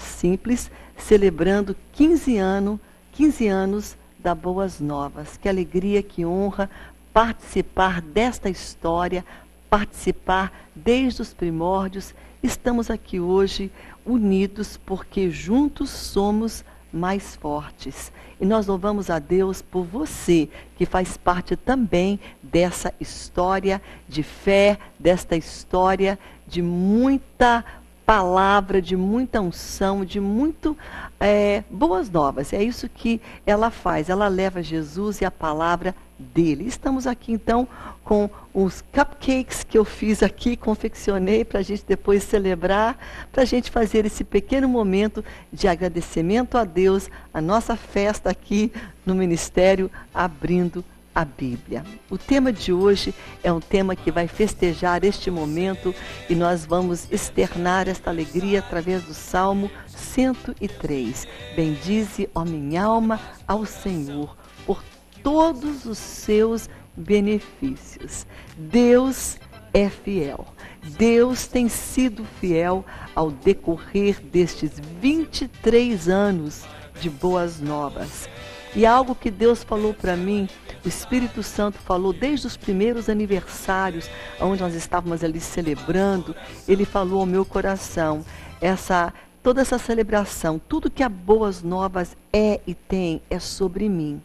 simples, celebrando 15 anos, 15 anos da Boas Novas. Que alegria, que honra participar desta história, participar desde os primórdios. Estamos aqui hoje unidos porque juntos somos mais fortes. E nós louvamos a Deus por você, que faz parte também dessa história de fé, desta história de muita palavra, de muita unção, de muito é, boas novas. É isso que ela faz. Ela leva Jesus e a palavra dele. Estamos aqui então com os cupcakes que eu fiz aqui, confeccionei para a gente depois celebrar, para a gente fazer esse pequeno momento de agradecimento a Deus, a nossa festa aqui no Ministério Abrindo a Bíblia. O tema de hoje é um tema que vai festejar este momento e nós vamos externar esta alegria através do Salmo 103. Bendize, ó minha alma, ao Senhor por todos os seus benefícios. Deus é fiel. Deus tem sido fiel ao decorrer destes 23 anos de boas novas. E algo que Deus falou para mim, o Espírito Santo falou desde os primeiros aniversários, onde nós estávamos ali celebrando, ele falou ao meu coração, essa toda essa celebração, tudo que a boas novas é e tem é sobre mim.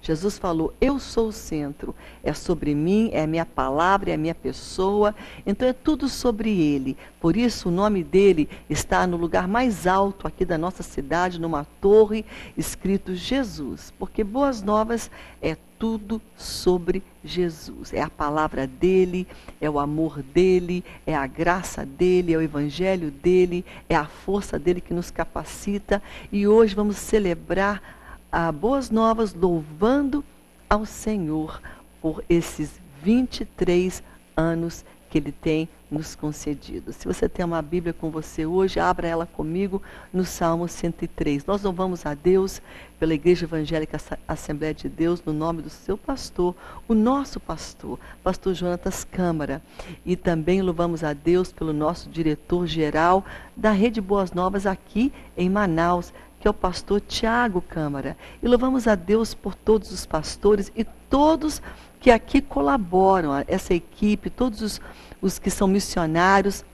Jesus falou: Eu sou o centro, é sobre mim, é a minha palavra, é a minha pessoa, então é tudo sobre Ele. Por isso, o nome dele está no lugar mais alto aqui da nossa cidade, numa torre, escrito Jesus, porque Boas Novas é tudo sobre Jesus. É a palavra dele, é o amor dele, é a graça dele, é o evangelho dele, é a força dele que nos capacita. E hoje vamos celebrar a boas novas louvando ao Senhor por esses 23 anos que Ele tem nos concedido. Se você tem uma Bíblia com você hoje, abra ela comigo no Salmo 103. Nós louvamos a Deus pela Igreja Evangélica Assembleia de Deus, no nome do seu pastor, o nosso pastor, pastor Jonatas Câmara. E também louvamos a Deus pelo nosso diretor-geral da Rede Boas Novas aqui em Manaus, que é o pastor Tiago Câmara. E louvamos a Deus por todos os pastores e todos que aqui colaboram, essa equipe, todos os, os que são missionários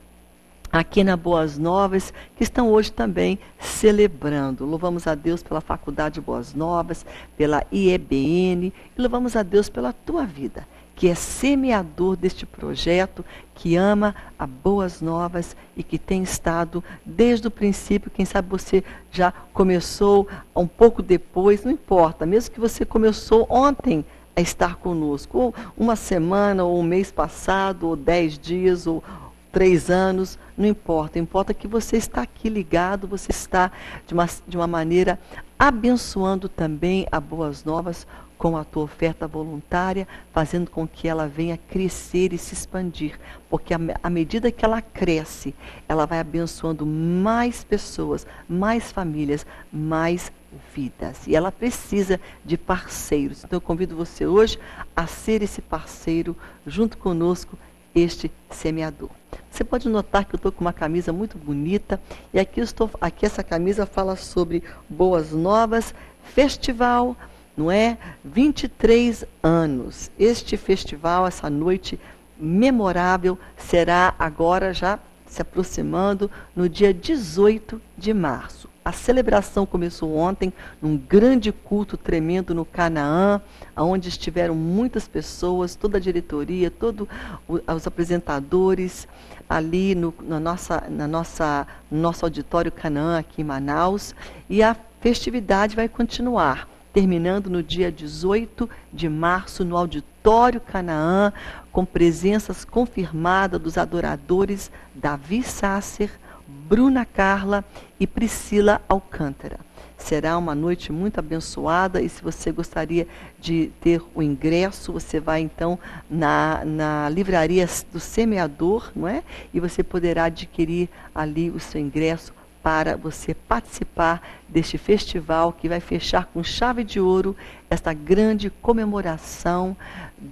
aqui na Boas Novas, que estão hoje também celebrando. Louvamos a Deus pela Faculdade Boas Novas, pela IEBN, e louvamos a Deus pela tua vida que é semeador deste projeto, que ama a Boas Novas e que tem estado desde o princípio. Quem sabe você já começou um pouco depois, não importa, mesmo que você começou ontem a estar conosco, ou uma semana, ou um mês passado, ou dez dias, ou três anos, não importa. Importa que você está aqui ligado, você está de uma, de uma maneira abençoando também a Boas Novas com a tua oferta voluntária, fazendo com que ela venha crescer e se expandir. Porque à medida que ela cresce, ela vai abençoando mais pessoas, mais famílias, mais vidas. E ela precisa de parceiros. Então eu convido você hoje a ser esse parceiro junto conosco, este semeador. Você pode notar que eu estou com uma camisa muito bonita e aqui, estou, aqui essa camisa fala sobre boas novas, festival não é? 23 anos. Este festival, essa noite memorável, será agora já se aproximando no dia 18 de março. A celebração começou ontem num grande culto tremendo no Canaã, onde estiveram muitas pessoas, toda a diretoria, todos os apresentadores ali no, na nossa, na nossa, no nosso auditório Canaã aqui em Manaus. E a festividade vai continuar terminando no dia 18 de março no Auditório Canaã, com presenças confirmadas dos adoradores Davi Sasser, Bruna Carla e Priscila Alcântara. Será uma noite muito abençoada e se você gostaria de ter o ingresso, você vai então na, na livraria do semeador, não é? E você poderá adquirir ali o seu ingresso para você participar deste festival que vai fechar com chave de ouro esta grande comemoração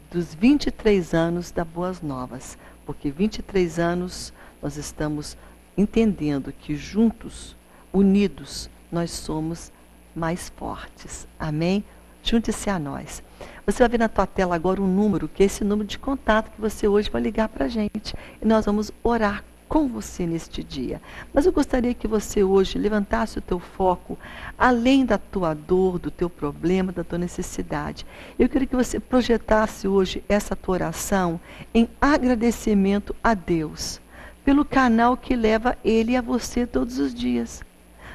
dos 23 anos da Boas Novas. Porque 23 anos nós estamos entendendo que juntos, unidos, nós somos mais fortes. Amém? Junte-se a nós. Você vai ver na tua tela agora um número, que é esse número de contato que você hoje vai ligar para a gente. E nós vamos orar com você neste dia. Mas eu gostaria que você hoje levantasse o teu foco além da tua dor, do teu problema, da tua necessidade. Eu queria que você projetasse hoje essa tua oração em agradecimento a Deus pelo canal que leva ele a você todos os dias.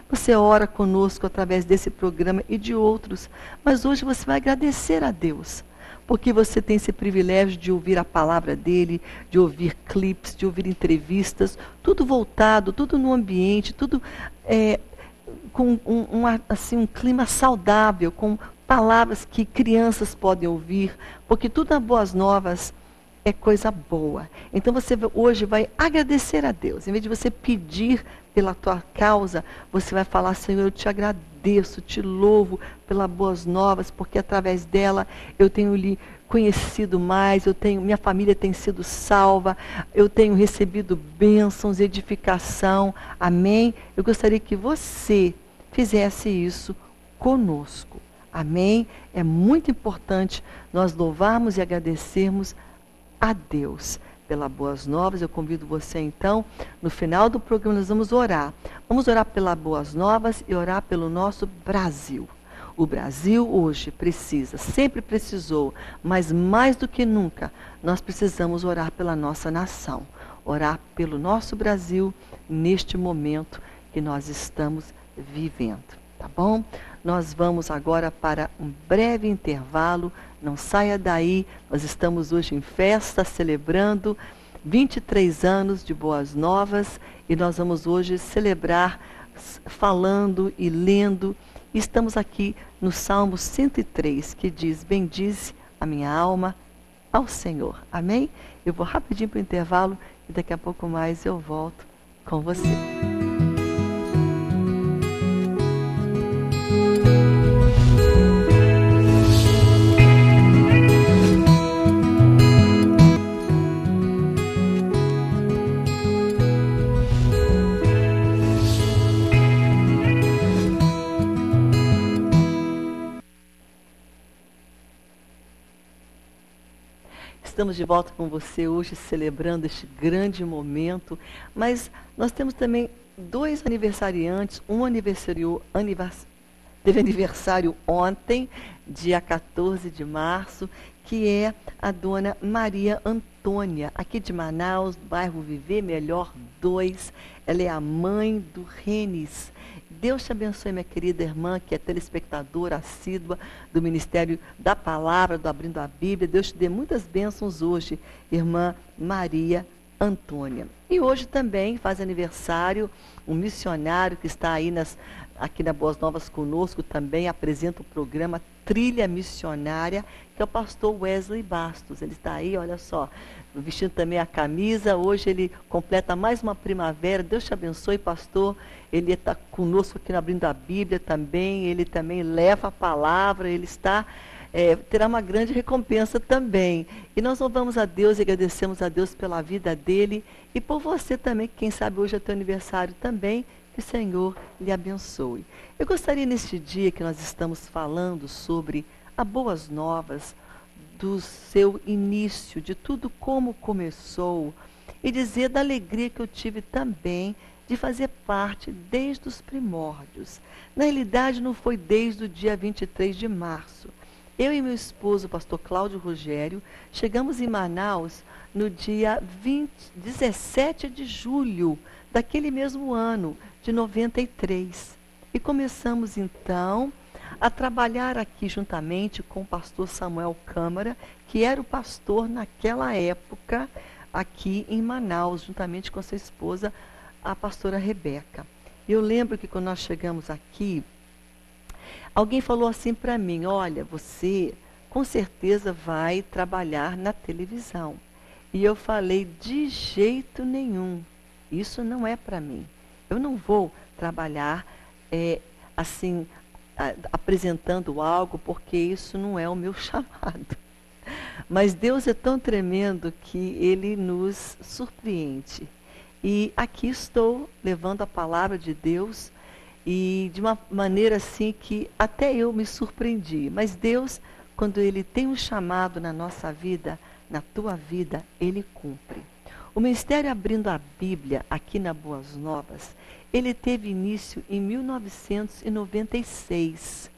Você ora conosco através desse programa e de outros, mas hoje você vai agradecer a Deus, porque você tem esse privilégio de ouvir a palavra dele, de ouvir clipes, de ouvir entrevistas, tudo voltado, tudo no ambiente, tudo é, com um, um, assim, um clima saudável, com palavras que crianças podem ouvir, porque tudo é boas novas é coisa boa. Então você hoje vai agradecer a Deus. Em vez de você pedir pela tua causa, você vai falar, Senhor, eu te agradeço, te louvo pelas boas novas, porque através dela eu tenho lhe conhecido mais, eu tenho, minha família tem sido salva, eu tenho recebido bênçãos, edificação. Amém? Eu gostaria que você fizesse isso conosco. Amém? É muito importante nós louvarmos e agradecermos a Deus pelas boas novas. Eu convido você então, no final do programa nós vamos orar. Vamos orar pelas boas novas e orar pelo nosso Brasil. O Brasil hoje precisa, sempre precisou, mas mais do que nunca, nós precisamos orar pela nossa nação, orar pelo nosso Brasil neste momento que nós estamos vivendo, tá bom? Nós vamos agora para um breve intervalo não saia daí, nós estamos hoje em festa, celebrando 23 anos de Boas Novas e nós vamos hoje celebrar falando e lendo. Estamos aqui no Salmo 103, que diz: Bendize a minha alma ao Senhor. Amém? Eu vou rapidinho para o intervalo e daqui a pouco mais eu volto com você. Estamos de volta com você hoje, celebrando este grande momento. Mas nós temos também dois aniversariantes. Um aniversariou, anivers, teve aniversário ontem, dia 14 de março, que é a dona Maria Antônia, aqui de Manaus, bairro Viver Melhor 2. Ela é a mãe do Renes. Deus te abençoe, minha querida irmã, que é telespectadora assídua do Ministério da Palavra, do Abrindo a Bíblia. Deus te dê muitas bênçãos hoje, irmã Maria Antônia. E hoje também faz aniversário um missionário que está aí nas, aqui na Boas Novas conosco, também apresenta o programa Trilha Missionária, que é o pastor Wesley Bastos. Ele está aí, olha só, vestindo também a camisa. Hoje ele completa mais uma primavera. Deus te abençoe, pastor. Ele está conosco aqui abrindo a Bíblia também. Ele também leva a palavra. Ele está é, terá uma grande recompensa também. E nós louvamos a Deus e agradecemos a Deus pela vida dele e por você também, que quem sabe hoje é teu aniversário também. Que o Senhor lhe abençoe. Eu gostaria neste dia que nós estamos falando sobre a boas novas, do seu início, de tudo como começou, e dizer da alegria que eu tive também de fazer parte desde os primórdios. Na realidade, não foi desde o dia 23 de março. Eu e meu esposo, o pastor Cláudio Rogério, chegamos em Manaus no dia 20, 17 de julho daquele mesmo ano, de 93. E começamos então a trabalhar aqui juntamente com o pastor Samuel Câmara, que era o pastor naquela época aqui em Manaus, juntamente com sua esposa, a pastora Rebeca. Eu lembro que quando nós chegamos aqui, alguém falou assim para mim: Olha, você com certeza vai trabalhar na televisão. E eu falei: De jeito nenhum, isso não é para mim. Eu não vou trabalhar é, assim, a, apresentando algo, porque isso não é o meu chamado. Mas Deus é tão tremendo que ele nos surpreende. E aqui estou levando a palavra de Deus e de uma maneira assim que até eu me surpreendi. Mas Deus, quando Ele tem um chamado na nossa vida, na tua vida, Ele cumpre. O Ministério Abrindo a Bíblia, aqui na Boas Novas, ele teve início em 1996,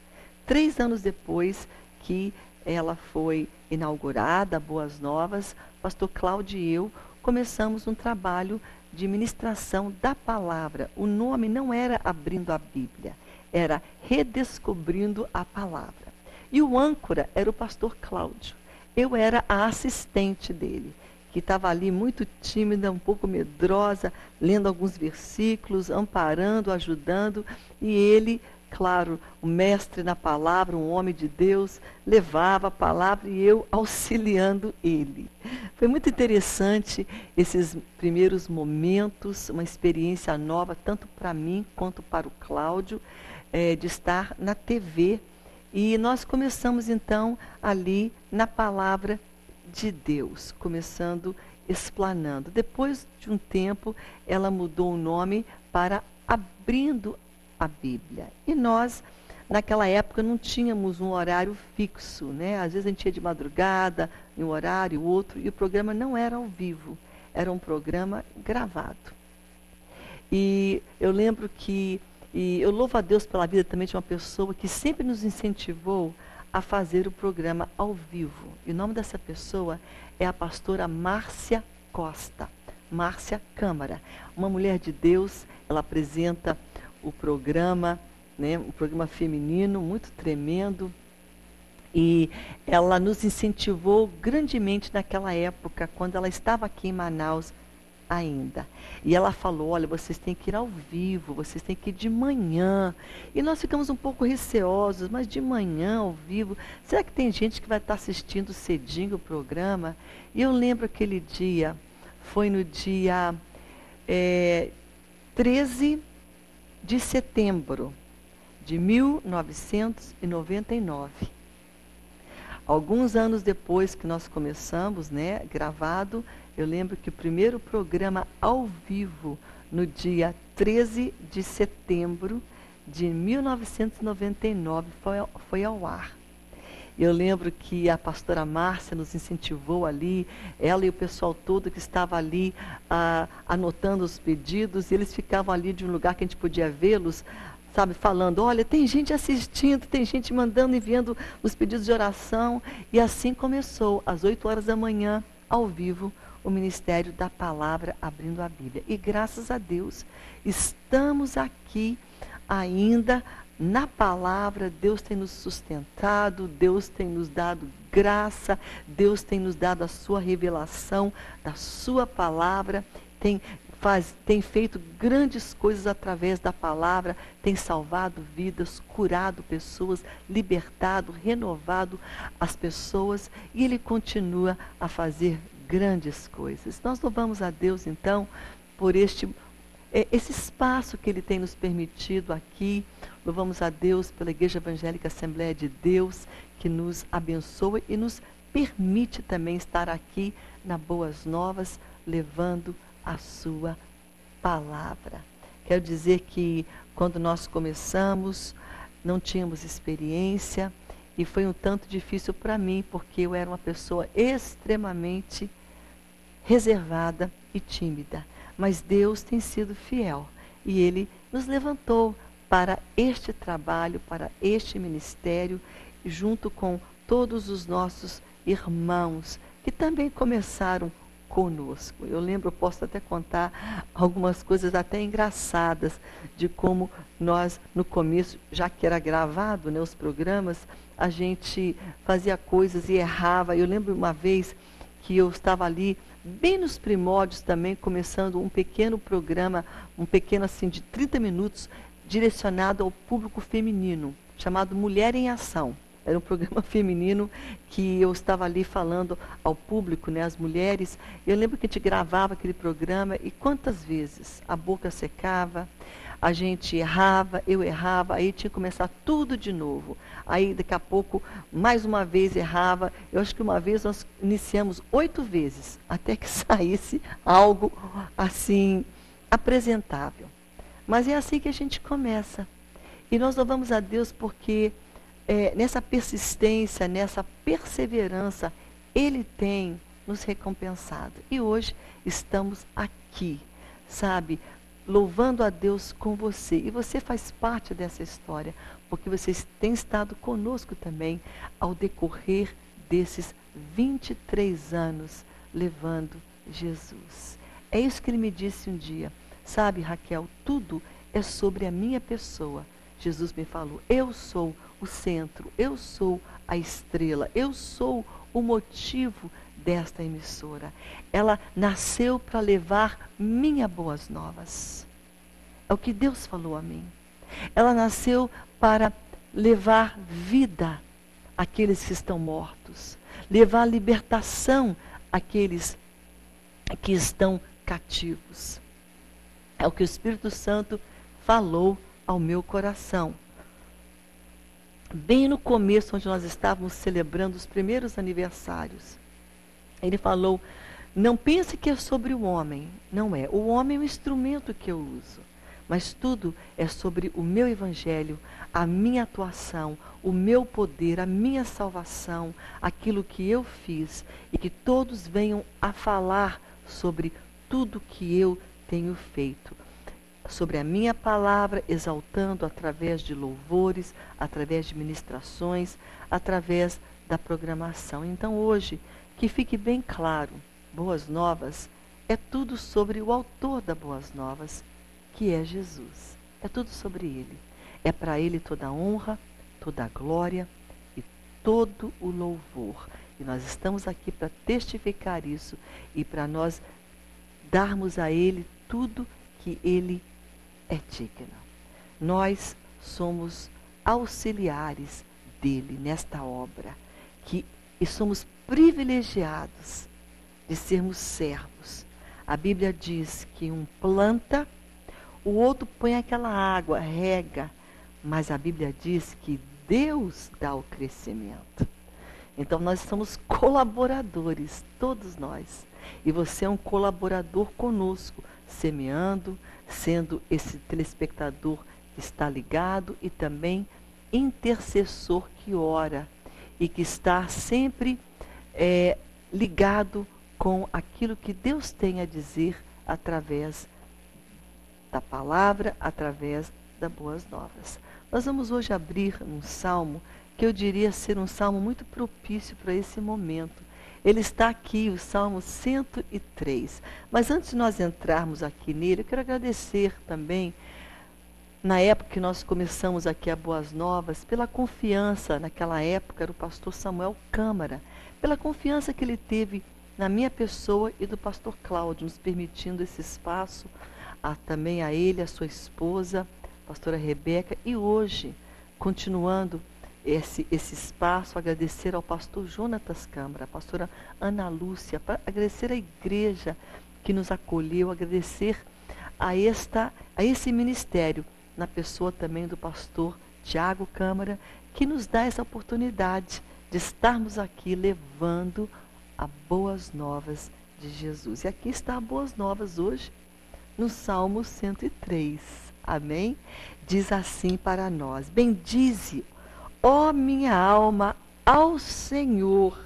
três anos depois que ela foi inaugurada, Boas Novas, pastor Cláudio e eu começamos um trabalho de ministração da palavra. O nome não era abrindo a Bíblia, era redescobrindo a palavra. E o âncora era o pastor Cláudio. Eu era a assistente dele, que estava ali muito tímida, um pouco medrosa, lendo alguns versículos, amparando, ajudando, e ele claro, o mestre na palavra, um homem de Deus, levava a palavra e eu auxiliando ele. Foi muito interessante esses primeiros momentos, uma experiência nova, tanto para mim quanto para o Cláudio, é, de estar na TV. E nós começamos então ali na palavra de Deus, começando explanando. Depois de um tempo, ela mudou o nome para Abrindo a Bíblia. E nós, naquela época, não tínhamos um horário fixo, né? Às vezes a gente ia de madrugada, em um horário, outro, e o programa não era ao vivo, era um programa gravado. E eu lembro que, e eu louvo a Deus pela vida também de uma pessoa que sempre nos incentivou a fazer o programa ao vivo. E o nome dessa pessoa é a pastora Márcia Costa. Márcia Câmara, uma mulher de Deus, ela apresenta o programa, né, um programa feminino muito tremendo. E ela nos incentivou grandemente naquela época, quando ela estava aqui em Manaus ainda. E ela falou: olha, vocês têm que ir ao vivo, vocês têm que ir de manhã. E nós ficamos um pouco receosos, mas de manhã ao vivo, será que tem gente que vai estar assistindo cedinho o programa? E eu lembro aquele dia, foi no dia é, 13 de setembro de 1999. Alguns anos depois que nós começamos, né, gravado, eu lembro que o primeiro programa ao vivo, no dia 13 de setembro de 1999, foi, foi ao ar. Eu lembro que a pastora Márcia nos incentivou ali, ela e o pessoal todo que estava ali ah, anotando os pedidos, e eles ficavam ali de um lugar que a gente podia vê-los, sabe, falando, olha, tem gente assistindo, tem gente mandando, enviando os pedidos de oração. E assim começou, às 8 horas da manhã, ao vivo, o Ministério da Palavra abrindo a Bíblia. E graças a Deus, estamos aqui ainda na palavra, Deus tem nos sustentado, Deus tem nos dado graça, Deus tem nos dado a sua revelação da sua palavra, tem, faz, tem feito grandes coisas através da palavra, tem salvado vidas, curado pessoas, libertado, renovado as pessoas e Ele continua a fazer grandes coisas. Nós louvamos a Deus então por este é, esse espaço que Ele tem nos permitido aqui. Louvamos a Deus pela Igreja Evangélica Assembleia de Deus, que nos abençoa e nos permite também estar aqui na Boas Novas, levando Sua palavra. Quero dizer que quando nós começamos, não tínhamos experiência e foi um tanto difícil para mim, porque eu era uma pessoa extremamente reservada e tímida. Mas Deus tem sido fiel e Ele nos levantou para este trabalho, para este ministério, junto com todos os nossos irmãos que também começaram conosco. Eu lembro, eu posso até contar algumas coisas até engraçadas de como nós, no começo, já que era gravado né, os programas, a gente fazia coisas e errava. Eu lembro uma vez que eu estava ali bem nos primórdios também, começando um pequeno programa, um pequeno assim de 30 minutos, direcionado ao público feminino, chamado Mulher em Ação. Era um programa feminino que eu estava ali falando ao público, né, às mulheres. Eu lembro que a gente gravava aquele programa e quantas vezes a boca secava, a gente errava, eu errava, aí tinha que começar tudo de novo. Aí daqui a pouco, mais uma vez errava. Eu acho que uma vez nós iniciamos oito vezes, até que saísse algo assim apresentável. Mas é assim que a gente começa. E nós louvamos a Deus porque é, nessa persistência, nessa perseverança, Ele tem nos recompensado. E hoje estamos aqui, sabe? louvando a Deus com você. E você faz parte dessa história, porque você tem estado conosco também ao decorrer desses 23 anos levando Jesus. É isso que ele me disse um dia. Sabe, Raquel, tudo é sobre a minha pessoa. Jesus me falou: eu sou centro, eu sou a estrela, eu sou o motivo desta emissora. Ela nasceu para levar minha boas novas. É o que Deus falou a mim. Ela nasceu para levar vida àqueles que estão mortos, levar libertação àqueles que estão cativos. É o que o Espírito Santo falou ao meu coração. Bem no começo, onde nós estávamos celebrando os primeiros aniversários, ele falou: Não pense que é sobre o homem. Não é. O homem é um instrumento que eu uso. Mas tudo é sobre o meu evangelho, a minha atuação, o meu poder, a minha salvação, aquilo que eu fiz. E que todos venham a falar sobre tudo que eu tenho feito. Sobre a minha palavra, exaltando através de louvores, através de ministrações, através da programação. Então hoje que fique bem claro, Boas Novas é tudo sobre o autor da Boas Novas, que é Jesus. É tudo sobre ele. É para ele toda a honra, toda a glória e todo o louvor. E nós estamos aqui para testificar isso e para nós darmos a ele tudo que ele é digno. Nós somos auxiliares dele nesta obra que e somos privilegiados de sermos servos. A Bíblia diz que um planta, o outro põe aquela água, rega, mas a Bíblia diz que Deus dá o crescimento. Então nós somos colaboradores, todos nós. E você é um colaborador conosco, semeando, sendo esse telespectador que está ligado e também intercessor que ora e que está sempre é, ligado com aquilo que Deus tem a dizer através da palavra, através das boas novas. Nós vamos hoje abrir um salmo que eu diria ser um salmo muito propício para esse momento. Ele está aqui, o Salmo 103. Mas antes de nós entrarmos aqui nele, eu quero agradecer também, na época que nós começamos aqui a Boas Novas, pela confiança, naquela época era o pastor Samuel Câmara, pela confiança que ele teve na minha pessoa e do pastor Cláudio, nos permitindo esse espaço, a, também a ele, a sua esposa, a pastora Rebeca, e hoje, continuando esse, esse espaço, agradecer ao pastor Jonatas Câmara, a pastora Ana Lúcia, agradecer a igreja que nos acolheu, agradecer a, esta, a esse ministério, na pessoa também do pastor Tiago Câmara, que nos dá essa oportunidade de estarmos aqui levando a boas novas de Jesus. E aqui está a boas novas hoje, no Salmo 103. Amém? Diz assim para nós: Bendize, ó minha alma, ao Senhor,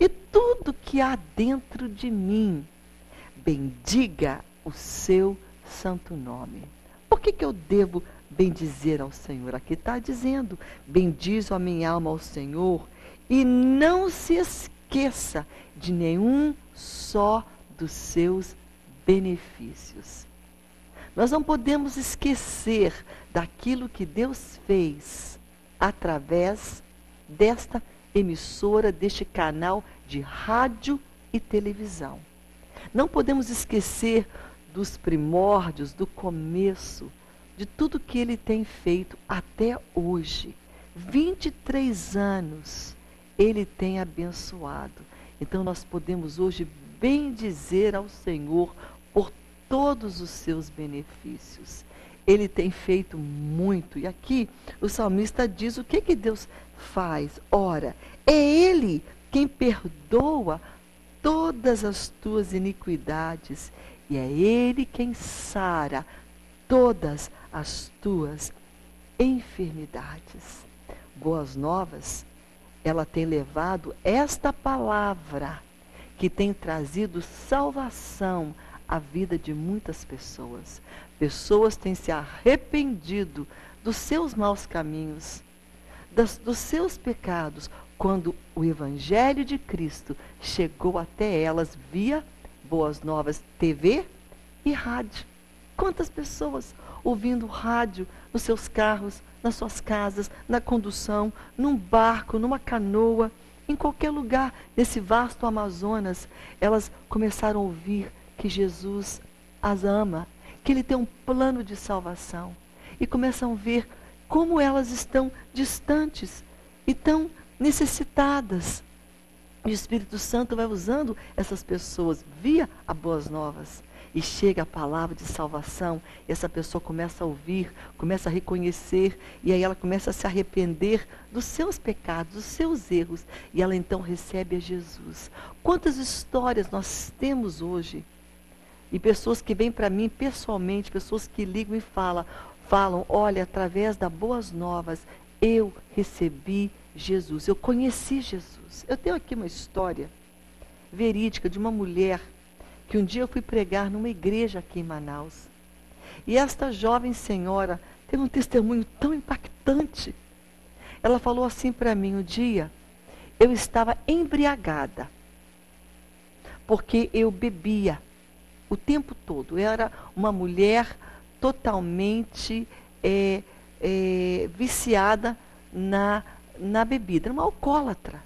e tudo que há dentro de mim, bendiga o seu santo nome. Por que, que eu devo bendizer ao Senhor. Aqui está dizendo: bendiz a minha alma ao Senhor e não se esqueça de nenhum só dos seus benefícios. Nós não podemos esquecer daquilo que Deus fez através desta emissora, deste canal de rádio e televisão. Não podemos esquecer dos primórdios, do começo, de tudo que ele tem feito até hoje. 23 anos ele tem abençoado. Então nós podemos hoje bem dizer ao Senhor por todos os seus benefícios. Ele tem feito muito. E aqui o salmista diz o que, que Deus faz. Ora, é Ele quem perdoa todas as tuas iniquidades. E é Ele quem sara todas as tuas enfermidades. Boas Novas, ela tem levado esta palavra que tem trazido salvação à vida de muitas pessoas. Pessoas têm se arrependido dos seus maus caminhos, das, dos seus pecados, quando o Evangelho de Cristo chegou até elas via Boas Novas TV e rádio. Quantas pessoas ouvindo rádio nos seus carros, nas suas casas, na condução, num barco, numa canoa, em qualquer lugar desse vasto Amazonas, elas começaram a ouvir que Jesus as ama, que Ele tem um plano de salvação. E começam a ver como elas estão distantes e tão necessitadas. E o Espírito Santo vai usando essas pessoas via a Boas Novas e chega a palavra de salvação, e essa pessoa começa a ouvir, começa a reconhecer, e aí ela começa a se arrepender dos seus pecados, dos seus erros, e ela então recebe a Jesus. Quantas histórias nós temos hoje? E pessoas que vêm para mim pessoalmente, pessoas que ligam e falam, falam, olha, através das boas novas, eu recebi Jesus, eu conheci Jesus. Eu tenho aqui uma história verídica de uma mulher que um dia eu fui pregar numa igreja aqui em Manaus. E esta jovem senhora teve um testemunho tão impactante. Ela falou assim para mim um dia, eu estava embriagada, porque eu bebia o tempo todo. Era uma mulher totalmente é, é, viciada na, na bebida, uma alcoólatra.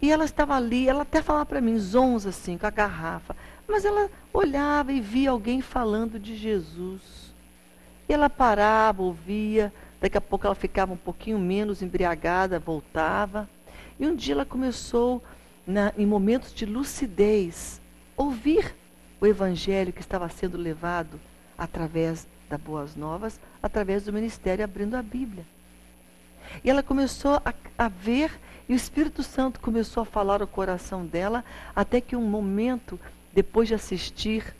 E ela estava ali, ela até falava para mim, zonza assim, com a garrafa. Mas ela olhava e via alguém falando de Jesus. E ela parava, ouvia, daqui a pouco ela ficava um pouquinho menos embriagada, voltava. E um dia ela começou, na, em momentos de lucidez, ouvir o evangelho que estava sendo levado através das Boas Novas, através do ministério abrindo a Bíblia. E ela começou a, a ver, e o Espírito Santo começou a falar ao coração dela, até que um momento depois de assistir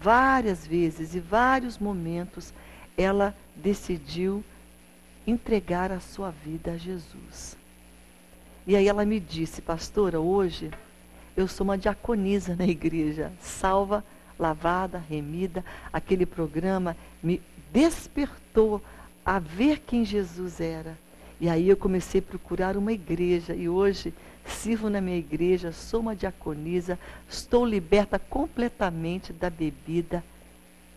várias vezes e vários momentos, ela decidiu entregar a sua vida a Jesus. E aí ela me disse, pastora, hoje eu sou uma diaconisa na igreja, salva, lavada, remida. Aquele programa me despertou a ver quem Jesus era. E aí eu comecei a procurar uma igreja e hoje sirvo na minha igreja, sou uma diaconisa, estou liberta completamente da bebida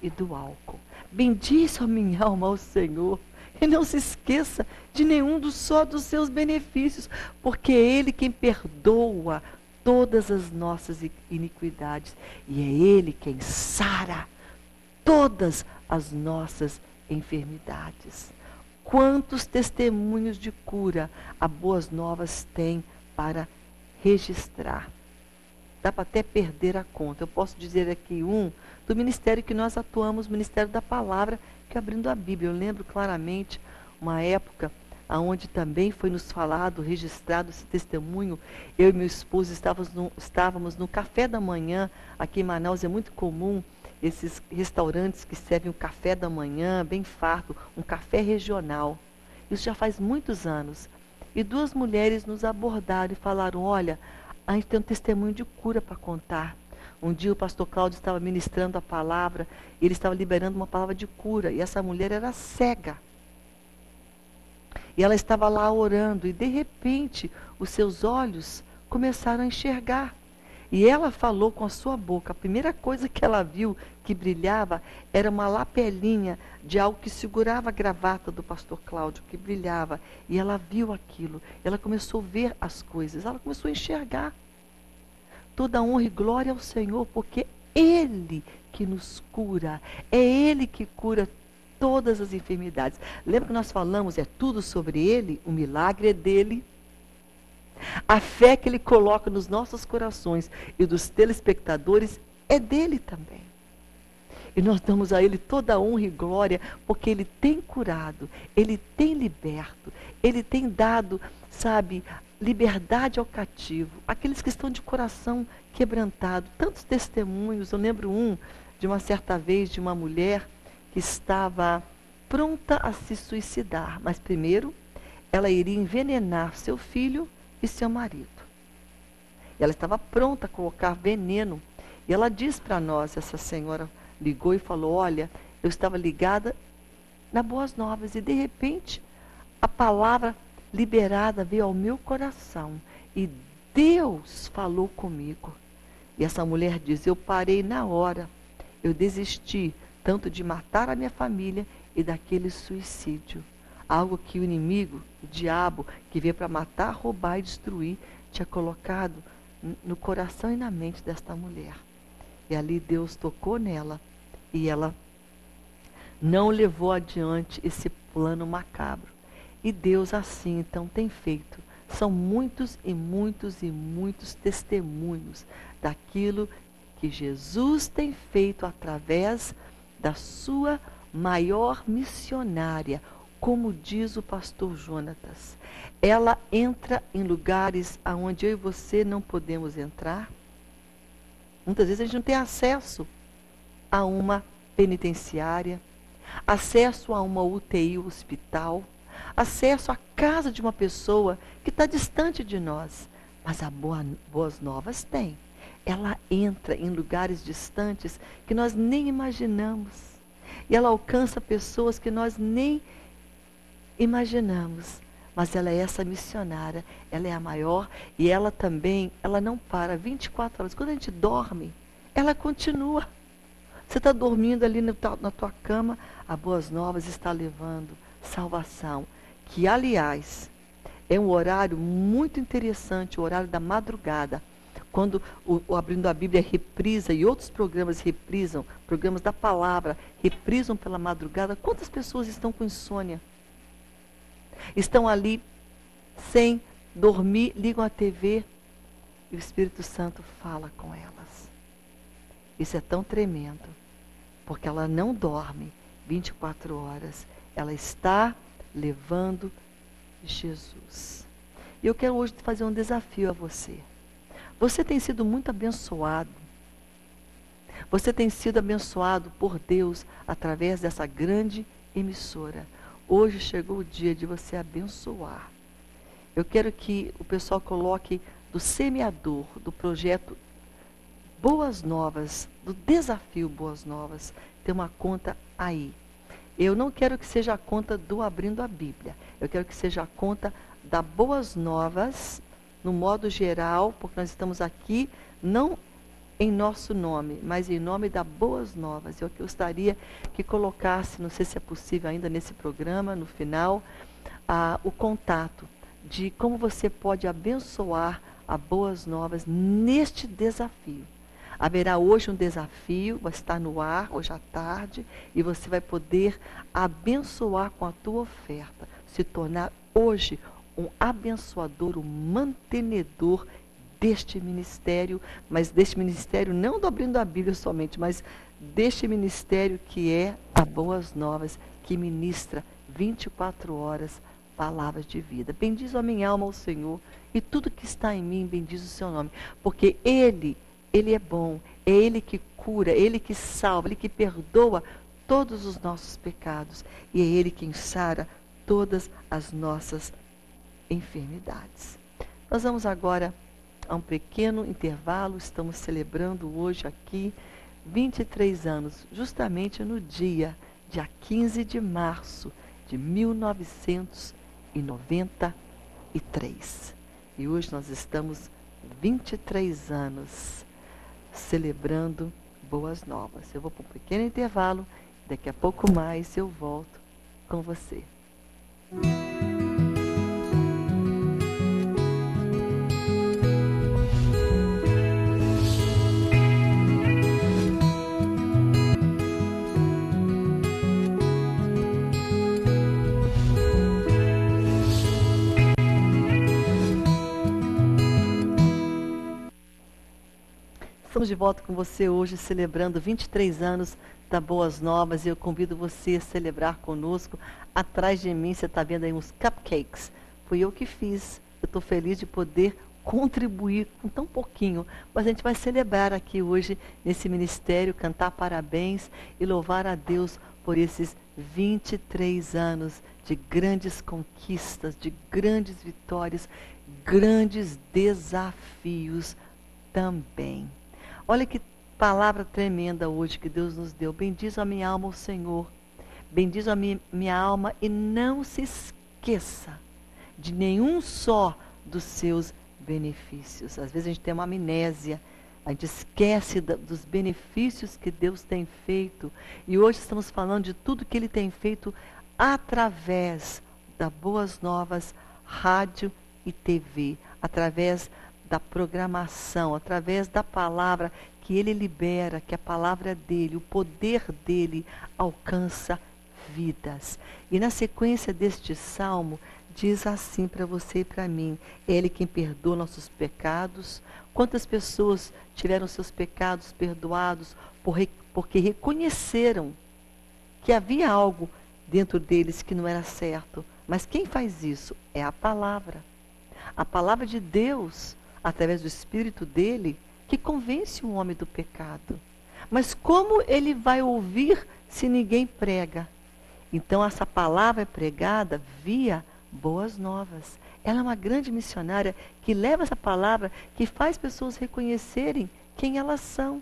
e do álcool. Bendice a minha alma ao Senhor. E não se esqueça de nenhum dos só dos seus benefícios, porque é Ele quem perdoa todas as nossas iniquidades. E é Ele quem sara todas as nossas enfermidades. Quantos testemunhos de cura a Boas Novas tem para registrar. Dá para até perder a conta. Eu posso dizer aqui um do ministério que nós atuamos, o Ministério da Palavra, que é abrindo a Bíblia. Eu lembro claramente uma época onde também foi nos falado, registrado esse testemunho. Eu e meu esposo estávamos no, estávamos no café da manhã, aqui em Manaus é muito comum esses restaurantes que servem o café da manhã, bem farto, um café regional. Isso já faz muitos anos. E duas mulheres nos abordaram e falaram: Olha, a gente tem um testemunho de cura para contar. Um dia o pastor Cláudio estava ministrando a palavra, ele estava liberando uma palavra de cura, e essa mulher era cega. E ela estava lá orando, e de repente os seus olhos começaram a enxergar. E ela falou com a sua boca. A primeira coisa que ela viu que brilhava era uma lapelinha de algo que segurava a gravata do pastor Cláudio, que brilhava. E ela viu aquilo. Ela começou a ver as coisas. Ela começou a enxergar. Toda honra e glória ao Senhor, porque Ele que nos cura. É Ele que cura todas as enfermidades. Lembra que nós falamos, é tudo sobre Ele, o milagre é dele. A fé que Ele coloca nos nossos corações e dos telespectadores é dele também. E nós damos a Ele toda a honra e glória, porque Ele tem curado, Ele tem liberto, Ele tem dado, sabe, liberdade ao cativo, aqueles que estão de coração quebrantado. Tantos testemunhos, eu lembro um de uma certa vez de uma mulher estava pronta a se suicidar, mas primeiro ela iria envenenar seu filho e seu marido. Ela estava pronta a colocar veneno. E ela diz para nós, essa senhora ligou e falou: Olha, eu estava ligada na Boas Novas e de repente a palavra liberada veio ao meu coração e Deus falou comigo. E essa mulher diz: Eu parei na hora, eu desisti tanto de matar a minha família e daquele suicídio. Algo que o inimigo, o diabo, que veio para matar, roubar e destruir, tinha colocado no coração e na mente desta mulher. E ali Deus tocou nela e ela não levou adiante esse plano macabro. E Deus assim então tem feito. São muitos e muitos e muitos testemunhos daquilo que Jesus tem feito através da sua maior missionária, como diz o pastor Jonatas. Ela entra em lugares aonde eu e você não podemos entrar. Muitas vezes a gente não tem acesso a uma penitenciária, acesso a uma UTI hospital, acesso à casa de uma pessoa que está distante de nós. Mas a boa, Boas Novas tem. Ela entra em lugares distantes que nós nem imaginamos. E ela alcança pessoas que nós nem imaginamos. Mas ela é essa missionária, ela é a maior e ela também, ela não para 24 horas. Quando a gente dorme, ela continua. Você está dormindo ali no, na tua cama, a Boas Novas está levando salvação. Que, aliás, é um horário muito interessante, o horário da madrugada. Quando o, o, Abrindo a Bíblia reprisa e outros programas reprisam, programas da palavra, reprisam pela madrugada, quantas pessoas estão com insônia? Estão ali sem dormir, ligam a TV e o Espírito Santo fala com elas. Isso é tão tremendo porque ela não dorme 24 horas, ela está levando Jesus. E eu quero hoje fazer um desafio a você. Você tem sido muito abençoado. Você tem sido abençoado por Deus através dessa grande emissora. Hoje chegou o dia de você abençoar. Eu quero que o pessoal coloque do semeador do projeto Boas Novas, do desafio Boas Novas, tem uma conta aí. Eu não quero que seja a conta do Abrindo a Bíblia. Eu quero que seja a conta da Boas Novas, no modo geral, porque nós estamos aqui não em nosso nome, mas em nome da Boas Novas. Eu gostaria que colocasse, não sei se é possível ainda nesse programa, no final, a, o contato de como você pode abençoar a Boas Novas neste desafio. Haverá hoje um desafio, vai estar no ar hoje à tarde, e você vai poder abençoar com a tua oferta, se tornar hoje um abençoador, um mantenedor deste ministério, mas deste ministério não do abrindo a Bíblia somente, mas deste ministério que é a Boas Novas, que ministra 24 horas palavras de vida. Bendiz a minha alma ao Senhor e tudo que está em mim bendiz o seu nome, porque Ele ele é bom, é Ele que cura, é Ele que salva, Ele que perdoa todos os nossos pecados e é Ele quem sara todas as nossas enfermidades. Nós vamos agora a um pequeno intervalo, estamos celebrando hoje aqui 23 anos, justamente no dia, dia 15 de março de 1993. E hoje nós estamos 23 anos celebrando boas novas. Eu vou para um pequeno intervalo, daqui a pouco mais eu volto com você. Estamos de volta com você hoje, celebrando 23 anos da Boas Novas. E eu convido você a celebrar conosco. Atrás de mim, você está vendo aí uns cupcakes. Fui eu que fiz. Eu estou feliz de poder contribuir com tão pouquinho. Mas a gente vai celebrar aqui hoje, nesse ministério, cantar parabéns e louvar a Deus por esses 23 anos de grandes conquistas, de grandes vitórias, grandes desafios também. Olha que palavra tremenda hoje que Deus nos deu. Bendiz a minha alma o Senhor. Bendiz a minha, minha alma e não se esqueça de nenhum só dos seus benefícios. Às vezes a gente tem uma amnésia, a gente esquece da, dos benefícios que Deus tem feito. E hoje estamos falando de tudo que Ele tem feito através da Boas Novas, rádio e TV, através da programação, através da palavra que Ele libera, que a palavra dele, o poder dele alcança vidas. E na sequência deste salmo, diz assim para você e para mim: é Ele quem perdoa nossos pecados. Quantas pessoas tiveram seus pecados perdoados por, porque reconheceram que havia algo dentro deles que não era certo? Mas quem faz isso? É a palavra. A palavra de Deus, através do Espírito dele, que convence o homem do pecado. Mas como ele vai ouvir se ninguém prega? Então, essa palavra é pregada via boas novas. Ela é uma grande missionária que leva essa palavra, que faz pessoas reconhecerem quem elas são.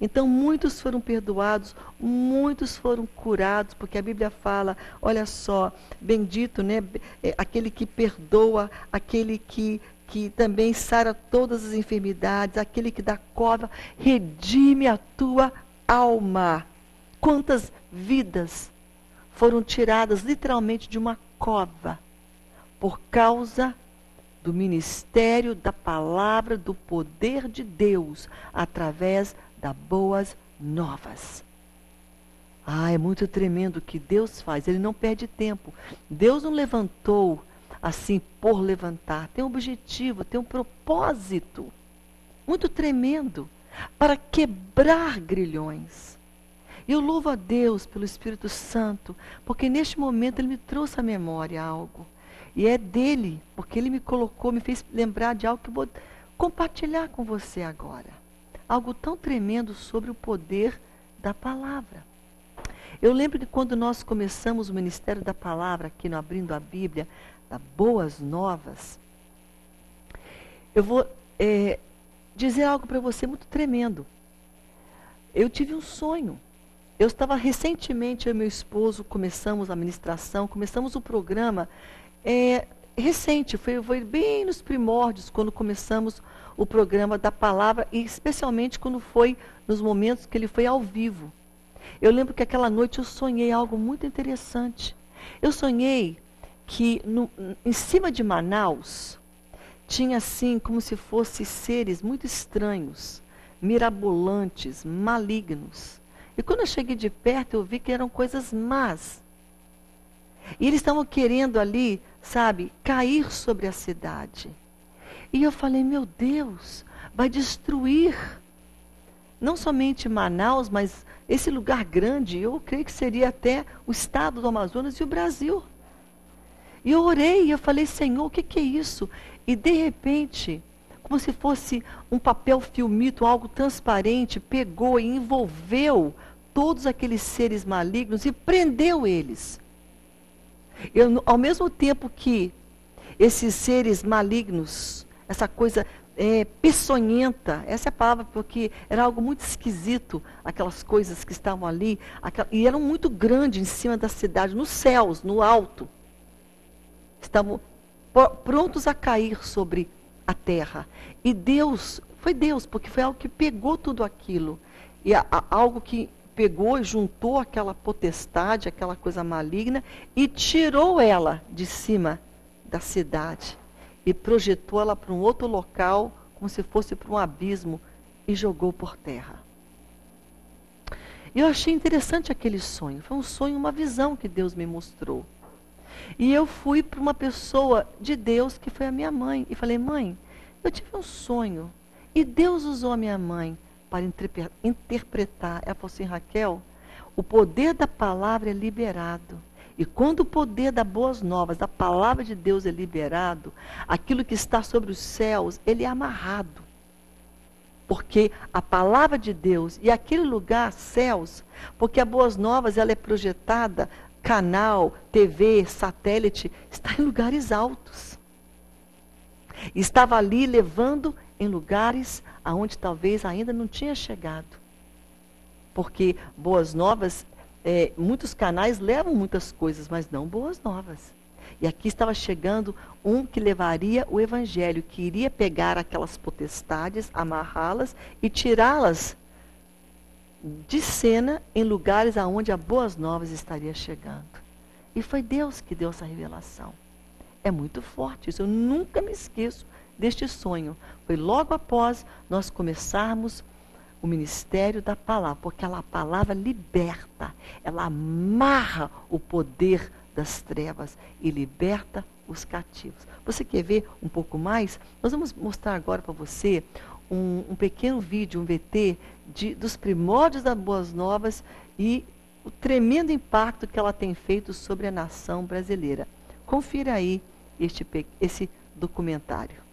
Então, muitos foram perdoados, muitos foram curados, porque a Bíblia fala, olha só, bendito, né? É, aquele que perdoa, aquele que, que também sara todas as enfermidades, aquele que dá cova, redime a tua alma. Quantas vidas foram tiradas literalmente de uma cova por causa do ministério da palavra, do poder de Deus, através das boas novas. Ah, é muito tremendo o que Deus faz, ele não perde tempo. Deus não levantou assim por levantar, tem um objetivo, tem um propósito muito tremendo para quebrar grilhões. Eu louvo a Deus pelo Espírito Santo, porque neste momento ele me trouxe à memória algo e é dele, porque ele me colocou, me fez lembrar de algo que eu vou compartilhar com você agora. Algo tão tremendo sobre o poder da palavra. Eu lembro que quando nós começamos o Ministério da Palavra, aqui no Abrindo a Bíblia, da Boas Novas, eu vou é, dizer algo para você muito tremendo. Eu tive um sonho. Eu estava recentemente, eu e meu esposo começamos a ministração, começamos o programa é, recente, foi, foi bem nos primórdios, quando começamos o programa da palavra, e especialmente quando foi nos momentos que ele foi ao vivo. Eu lembro que aquela noite eu sonhei algo muito interessante. Eu sonhei que no, em cima de Manaus tinha assim como se fossem seres muito estranhos, mirabolantes, malignos. E quando eu cheguei de perto, eu vi que eram coisas más. E eles estavam querendo ali, sabe, cair sobre a cidade. E eu falei, meu Deus, vai destruir não somente Manaus, mas esse lugar grande, eu creio que seria até o estado do Amazonas e o Brasil. E eu orei, eu falei, Senhor, o que, que é isso? E de repente, como se fosse um papel filmito, algo transparente, pegou e envolveu todos aqueles seres malignos e prendeu eles. Eu, ao mesmo tempo que esses seres malignos, essa coisa é, peçonhenta, essa é a palavra, porque era algo muito esquisito, aquelas coisas que estavam ali, e eram muito grandes em cima da cidade, nos céus, no alto. Estavam prontos a cair sobre a terra. E Deus, foi Deus, porque foi algo que pegou tudo aquilo. E a, a, algo que pegou e juntou aquela potestade, aquela coisa maligna, e tirou ela de cima da cidade. E projetou ela para um outro local, como se fosse para um abismo, e jogou por terra. E eu achei interessante aquele sonho. Foi um sonho, uma visão que Deus me mostrou. E eu fui para uma pessoa de Deus, que foi a minha mãe, e falei: Mãe, eu tive um sonho. E Deus usou a minha mãe para interpretar. Ela falou assim, Raquel, o poder da palavra é liberado. E quando o poder das boas novas, da palavra de Deus é liberado, aquilo que está sobre os céus, ele é amarrado. Porque a palavra de Deus e aquele lugar, céus, porque a Boas Novas ela é projetada, canal, TV, satélite, está em lugares altos. Estava ali levando em lugares aonde talvez ainda não tinha chegado. Porque Boas Novas é, muitos canais levam muitas coisas, mas não boas novas. E aqui estava chegando um que levaria o evangelho, que iria pegar aquelas potestades, amarrá-las e tirá-las de cena em lugares aonde a boas novas estaria chegando. E foi Deus que deu essa revelação. É muito forte isso. Eu nunca me esqueço deste sonho. Foi logo após nós começarmos o ministério da palavra, porque a palavra liberta, ela amarra o poder das trevas e liberta os cativos. Você quer ver um pouco mais? Nós vamos mostrar agora para você um, um, pequeno vídeo, um VT, de, dos primórdios das Boas Novas e o tremendo impacto que ela tem feito sobre a nação brasileira. Confira aí este, esse documentário.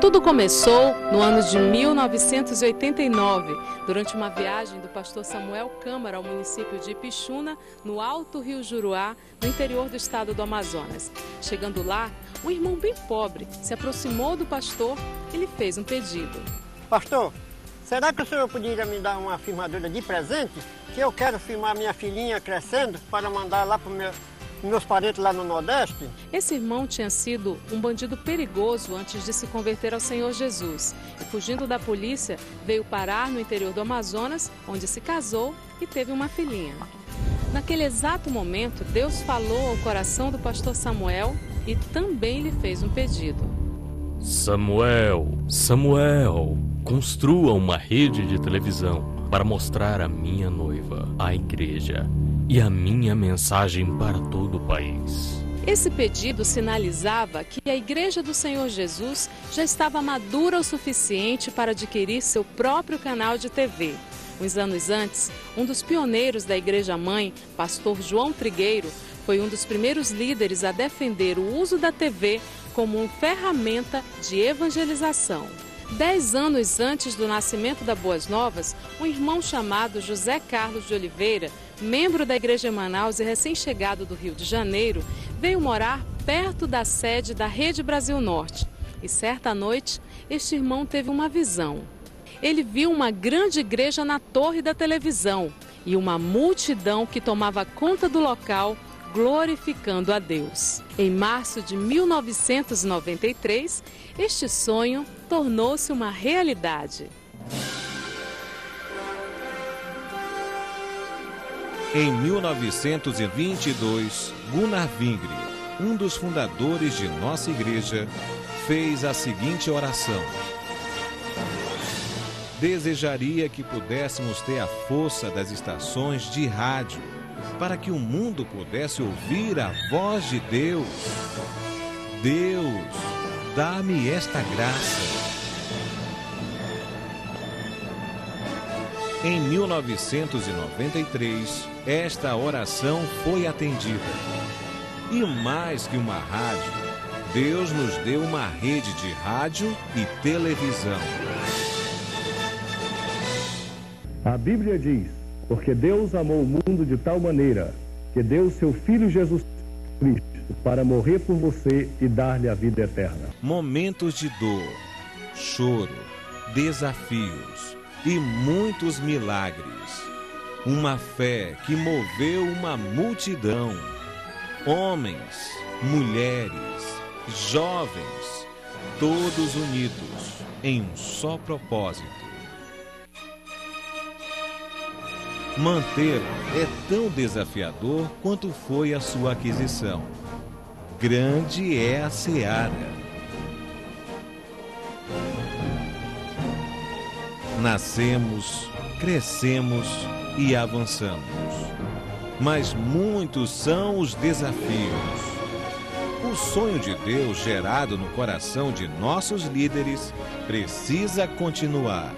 Tudo começou no ano de 1989, durante uma viagem do pastor Samuel Câmara ao município de Ipixuna, no Alto Rio Juruá, no interior do estado do Amazonas. Chegando lá, um irmão bem pobre se aproximou do pastor e lhe fez um pedido. Pastor, será que o senhor poderia me dar uma filmadora de presente? Que eu quero filmar minha filhinha crescendo para mandar lá para o meu meus parentes lá no Nordeste. Esse irmão tinha sido um bandido perigoso antes de se converter ao Senhor Jesus. E fugindo da polícia, veio parar no interior do Amazonas, onde se casou e teve uma filhinha. Naquele exato momento, Deus falou ao coração do pastor Samuel e também lhe fez um pedido. Samuel, Samuel, construa uma rede de televisão para mostrar a minha noiva, a igreja, e a minha mensagem para todo o país. Esse pedido sinalizava que a Igreja do Senhor Jesus já estava madura o suficiente para adquirir seu próprio canal de TV. Uns anos antes, um dos pioneiros da Igreja Mãe, pastor João Trigueiro, foi um dos primeiros líderes a defender o uso da TV como uma ferramenta de evangelização. Dez anos antes do nascimento da Boas Novas, um irmão chamado José Carlos de Oliveira, membro da Igreja de Manaus e recém-chegado do Rio de Janeiro, veio morar perto da sede da Rede Brasil Norte. E certa noite, este irmão teve uma visão. Ele viu uma grande igreja na torre da televisão e uma multidão que tomava conta do local glorificando a Deus. Em março de 1993, este sonho tornou-se uma realidade. Em 1922, Gunnar Vingre, um dos fundadores de nossa igreja, fez a seguinte oração: Desejaria que pudéssemos ter a força das estações de rádio para que o mundo pudesse ouvir a voz de Deus. Deus, dá-me esta graça. Em 1993, esta oração foi atendida. E mais que uma rádio, Deus nos deu uma rede de rádio e televisão. A Bíblia diz porque Deus amou o mundo de tal maneira que deu seu Filho Jesus Cristo para morrer por você e dar-lhe a vida eterna. Momentos de dor, choro, desafios e muitos milagres. Uma fé que moveu uma multidão. Homens, mulheres, jovens, todos unidos em um só propósito Manter é tão desafiador quanto foi a sua aquisição. Grande é a seara. Nascemos, crescemos e avançamos. Mas muitos são os desafios. O sonho de Deus gerado no coração de nossos líderes precisa continuar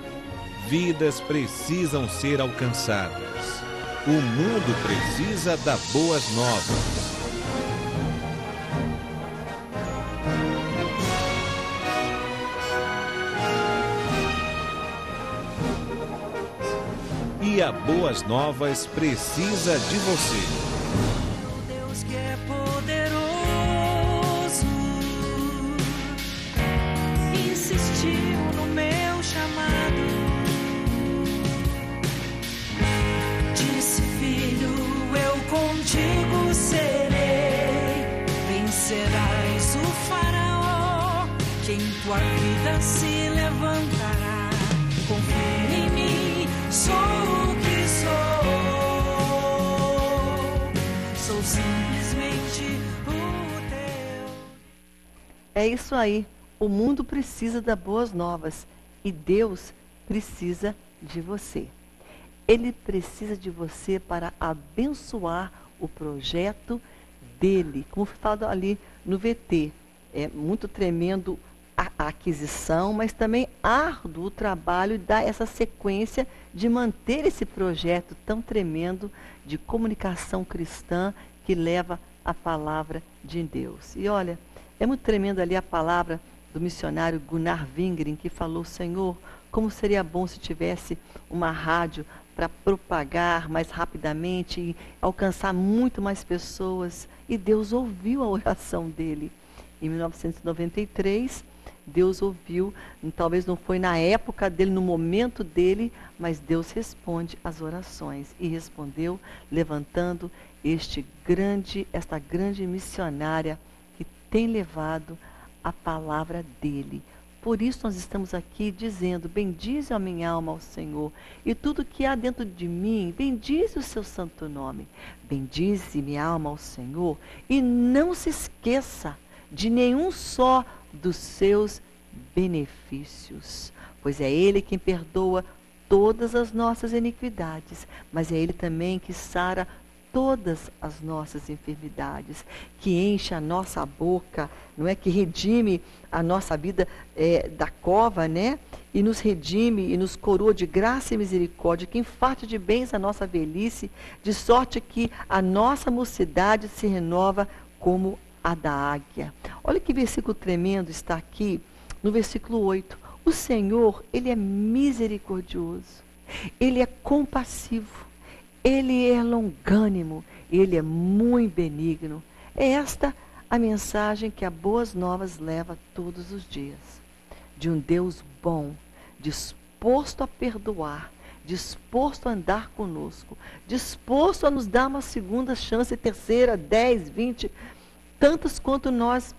vidas precisam ser alcançadas. O mundo precisa da boas novas. E a Boas Novas precisa de você. Deus que é poderoso insistiu no meu chamado. Disse, filho, eu contigo serei. Vencerás o faraó, que em tua vida se levantará. É isso aí. O mundo precisa das boas novas e Deus precisa de você. Ele precisa de você para abençoar o projeto dele. Como foi falado ali no VT. É muito tremendo a aquisição, mas também árduo o trabalho e dar essa sequência de manter esse projeto tão tremendo de comunicação cristã que leva a palavra de Deus. E olha, é muito tremendo ali a palavra do missionário Gunnar Wingren, que falou, Senhor, como seria bom se tivesse uma rádio para propagar mais rapidamente e alcançar muito mais pessoas. E Deus ouviu a oração dele. Em 1993, Deus ouviu, talvez não foi na época dele, no momento dele, mas Deus responde às orações e respondeu levantando este grande, esta grande missionária tem levado a palavra dele. Por isso nós estamos aqui dizendo: Bendize a minha alma ao Senhor, e tudo que há dentro de mim, bendize o seu santo nome. Bendize minha alma ao Senhor, e não se esqueça de nenhum só dos seus benefícios, pois é Ele quem perdoa todas as nossas iniquidades, mas é Ele também que sara todas as nossas enfermidades, que enche a nossa boca, não é que redime a nossa vida é, da cova, né? E nos redime e nos coroa de graça e misericórdia, que enfarte de bens a nossa velhice, de sorte que a nossa mocidade se renova como a da águia. Olha que versículo tremendo está aqui no versículo 8. O Senhor, ele é misericordioso, ele é compassivo, ele é longânimo, ele é muito benigno. É esta a mensagem que a Boas Novas leva todos os dias. De um Deus bom, disposto a perdoar, disposto a andar conosco, disposto a nos dar uma segunda chance, terceira, dez, vinte, tantas quanto nós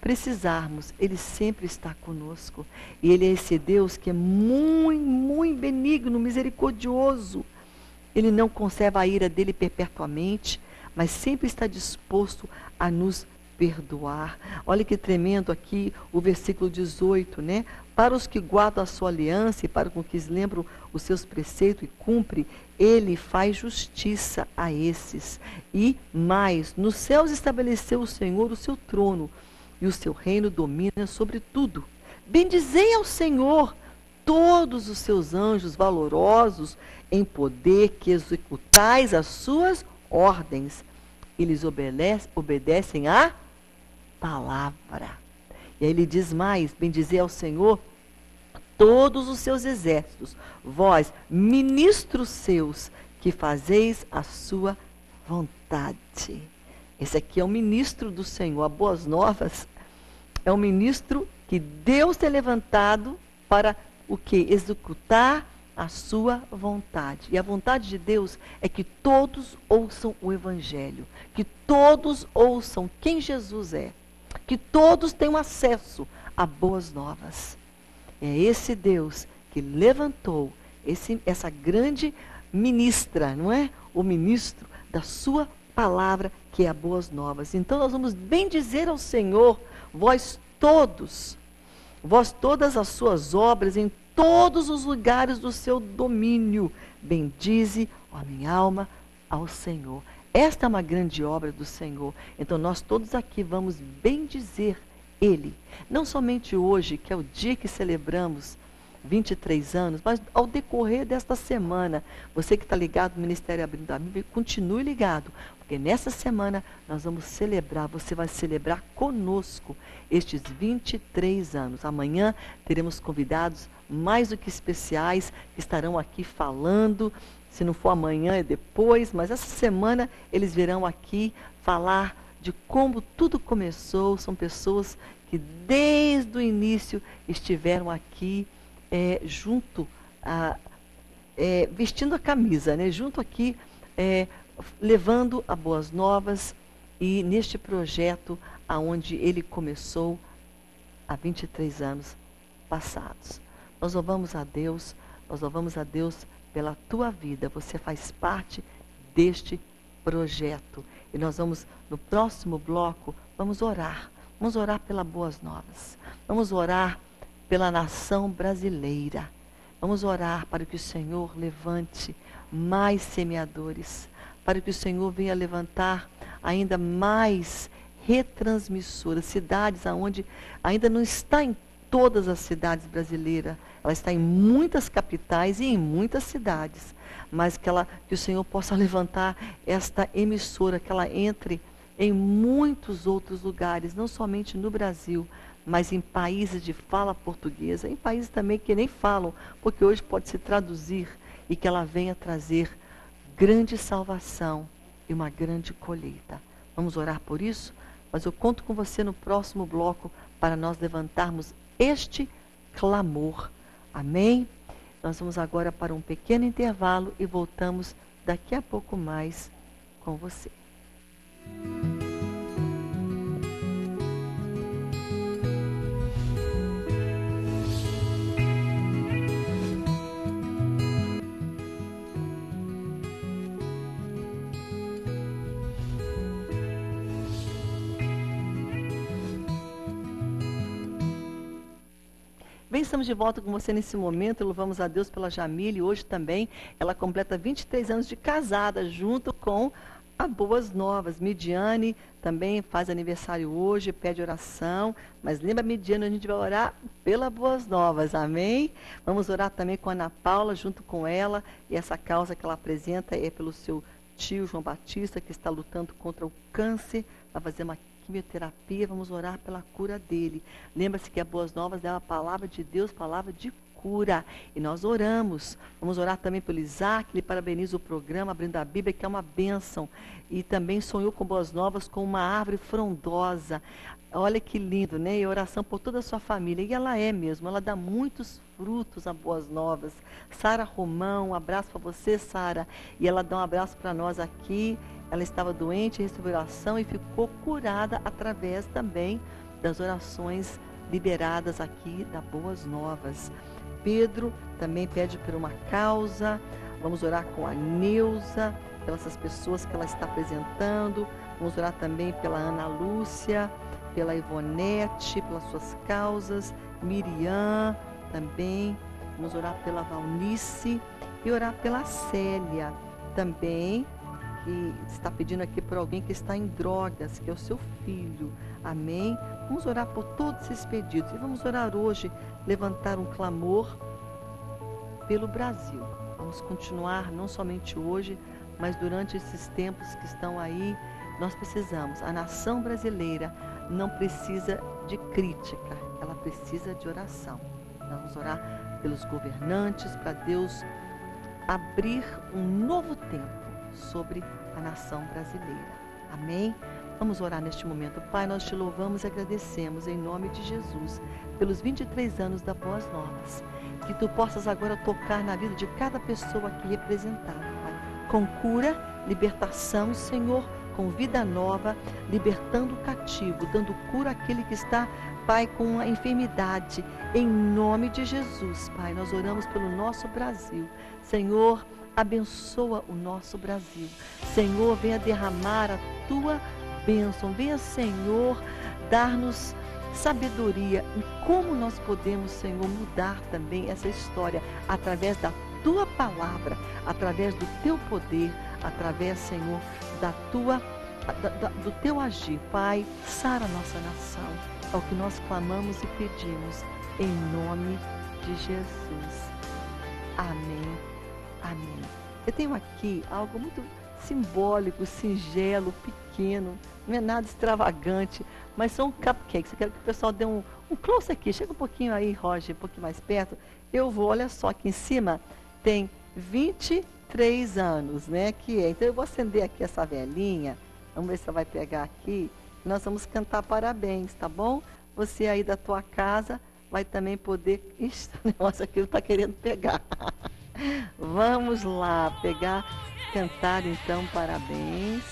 precisarmos, Ele sempre está conosco. E Ele é esse Deus que é muito, muito benigno, misericordioso. Ele não conserva a ira dele perpetuamente, mas sempre está disposto a nos perdoar. Olha que tremendo aqui o versículo 18, né? Para os que guardam a sua aliança e para os que lembram os seus preceitos e cumpre, ele faz justiça a esses. E mais, nos céus estabeleceu o Senhor o seu trono e o seu reino domina sobre tudo. Bendizei ao Senhor todos os seus anjos valorosos em poder que executais as suas ordens. Eles obedecem, à palavra. E aí ele diz mais: bendizei ao Senhor todos os seus exércitos, vós, ministros seus, que fazeis a sua vontade. Esse aqui é o ministro do Senhor. A Boas Novas é um ministro que Deus tem levantado para o que? Executar a sua vontade. E a vontade de Deus é que todos ouçam o Evangelho, que todos ouçam quem Jesus é, que todos tenham acesso a boas novas. É esse Deus que levantou esse, essa grande ministra, não é? O ministro da sua palavra, que é a boas novas. Então nós vamos bem dizer ao Senhor, vós todos, vós todas as suas obras em todos os lugares do seu domínio. Bendize, ó minha alma, ao Senhor. Esta é uma grande obra do Senhor. Então nós todos aqui vamos bendizer Ele. Não somente hoje, que é o dia que celebramos 23 anos, mas ao decorrer desta semana, você que está ligado no Ministério Abrindo a Bíblia, continue ligado, porque nessa semana nós vamos celebrar, você vai celebrar conosco estes 23 anos. Amanhã teremos convidados mais do que especiais que estarão aqui falando. Se não for amanhã, é depois, mas essa semana eles virão aqui falar de como tudo começou. São pessoas que desde o início estiveram aqui é, junto, a, é, vestindo a camisa, né? junto aqui, é, levando a boas novas e neste projeto aonde ele começou há 23 anos passados. Nós louvamos a Deus, nós louvamos a Deus pela tua vida. Você faz parte deste projeto. E nós vamos, no próximo bloco, vamos orar. Vamos orar pelas boas novas. Vamos orar pela nação brasileira. Vamos orar para que o Senhor levante mais semeadores, para que o Senhor venha levantar ainda mais retransmissoras, cidades aonde ainda não está em todas as cidades brasileiras, ela está em muitas capitais e em muitas cidades, mas que, ela, que o Senhor possa levantar esta emissora, que ela entre em muitos outros lugares, não somente no Brasil, mas em países de fala portuguesa, em países também que nem falam, porque hoje pode se traduzir e que ela venha trazer grande salvação e uma grande colheita. Vamos orar por isso? Mas eu conto com você no próximo bloco para nós levantarmos este clamor. Amém? Nós vamos agora para um pequeno intervalo e voltamos daqui a pouco mais com você. Estamos de volta com você nesse momento. Louvamos a Deus pela Jamile. Hoje também ela completa 23 anos de casada, junto com a Boas Novas. Midiane também faz aniversário hoje, pede oração. Mas lembra, Midiane, a gente vai orar pela Boas Novas, amém? Vamos orar também com a Ana Paula, junto com ela. E essa causa que ela apresenta é pelo seu tio João Batista, que está lutando contra o câncer, vai fazer uma quimioterapia, vamos orar pela cura dele. Lembra-se que a Boas Novas é a palavra de Deus, palavra de cura. E nós oramos. Vamos orar também pelo Isaac, ele parabeniza o programa, abrindo a Bíblia, que é uma bênção. E também sonhou com Boas Novas, com uma árvore frondosa. Olha que lindo, né? E oração por toda a sua família. E ela é mesmo, ela dá muitos frutos a Boas Novas. Sara Romão, um abraço para você, Sara. E ela dá um abraço para nós aqui. Ela estava doente, recebeu oração e ficou curada através também das orações liberadas aqui da Boas Novas. Pedro também pede por uma causa. Vamos orar com a Neuza, pelas essas pessoas que ela está apresentando. Vamos orar também pela Ana Lúcia, pela Ivonete, pelas suas causas. Miriam também. Vamos orar pela Valnice e orar pela Célia também que está pedindo aqui por alguém que está em drogas, que é o seu filho. Amém? Vamos orar por todos esses pedidos. E vamos orar hoje, levantar um clamor pelo Brasil. Vamos continuar, não somente hoje, mas durante esses tempos que estão aí. Nós precisamos. A nação brasileira não precisa de crítica, ela precisa de oração. Vamos orar pelos governantes, para Deus abrir um novo tempo sobre a nação brasileira. Amém? Vamos orar neste momento. Pai, nós te louvamos e agradecemos em nome de Jesus pelos 23 anos da Boas Novas. Que tu possas agora tocar na vida de cada pessoa aqui representada, Pai. Com cura, libertação, Senhor, com vida nova, libertando o cativo, dando cura àquele que está, Pai, com a enfermidade. Em nome de Jesus, Pai, nós oramos pelo nosso Brasil. Senhor, abençoa o nosso Brasil. Senhor, venha derramar a tua bênção. Venha, Senhor, dar-nos sabedoria em como nós podemos, Senhor, mudar também essa história através da tua palavra, através do teu poder, através, Senhor, da tua da, da, do teu agir. Pai, sara a nossa nação. É o que nós clamamos e pedimos em nome de Jesus. Amém. Amém. Eu tenho aqui algo muito simbólico, singelo, pequeno, não é nada extravagante, mas são cupcakes. Eu quero que o pessoal dê um, um close aqui. Chega um pouquinho aí, Roger, um pouquinho mais perto. Eu vou, olha só, aqui em cima tem 23 anos, né? Que é. Então eu vou acender aqui essa velhinha. Vamos ver se ela vai pegar aqui. Nós vamos cantar parabéns, tá bom? Você aí da tua casa vai também poder. Ixi, o negócio aqui não está querendo pegar. Vamos lá, pegar, cantar então parabéns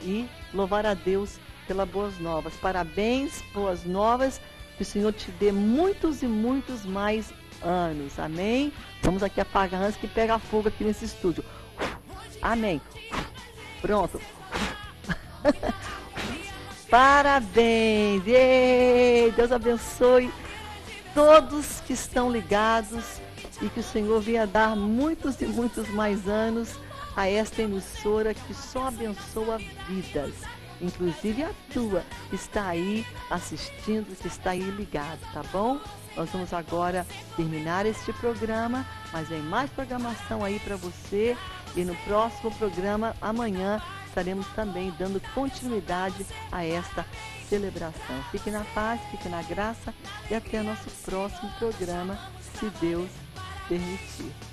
e louvar a Deus pelas boas novas. Parabéns, boas novas, que o Senhor te dê muitos e muitos mais anos. Amém? Vamos aqui apagar antes que pega fogo aqui nesse estúdio. Amém. Pronto. Parabéns! Ei, Deus abençoe todos que estão ligados e que o Senhor venha dar muitos e muitos mais anos a esta emissora que só abençoa vidas. Inclusive a tua que está aí assistindo, que está aí ligado, tá bom? Nós vamos agora terminar este programa, mas vem mais programação aí para você. E no próximo programa, amanhã, estaremos também dando continuidade a esta celebração. Fique na paz, fique na graça e até nosso próximo programa, se Deus permitir.